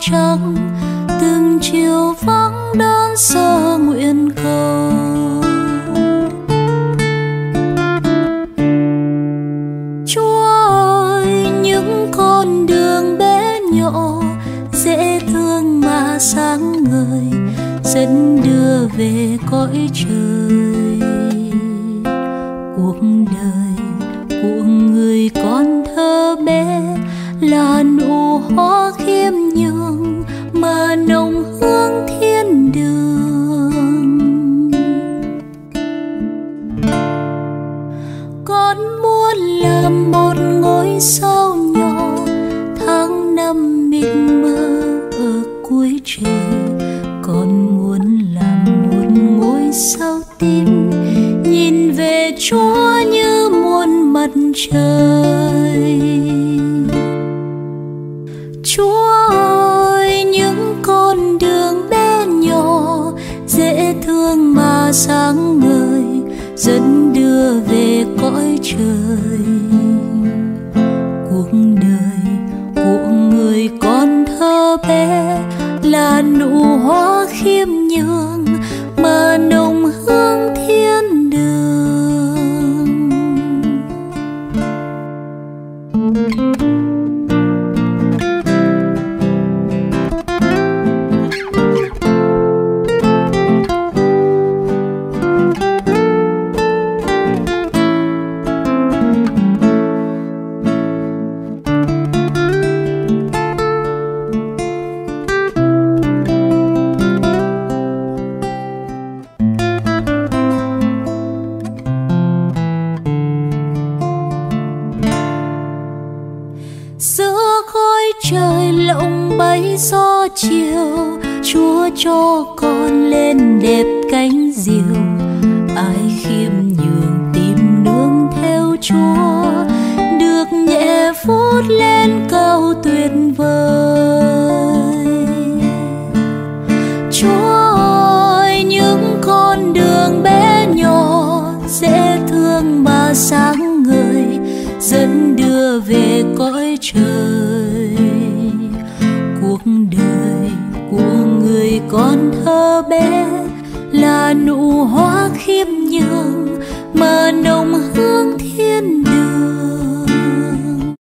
trắng, từng chiều vắng đơn sơ nguyện cầu. Chúa ơi, những con đường bé nhỏ dễ thương mà sáng ngời, dẫn đưa về cõi trời. Cuộc đời của người con thơ bé là nụ hoa con muốn làm một ngôi sao tím nhìn về chúa như muôn mặt trời. Chúa ơi, những con đường bé nhỏ dễ thương mà sáng ngời, dẫn đưa về cõi trời. Là nụ hoa khiêm nhường. Lộng bay gió chiều, chúa cho con lên đẹp cánh diều. Ai khiêm nhường tìm nương theo chúa, được nhẹ phút lên cao tuyệt vời. Chúa ơi, những con đường bé nhỏ dễ thương mà sáng người dẫn đưa về cõi trời. Con thơ bé là nụ hoa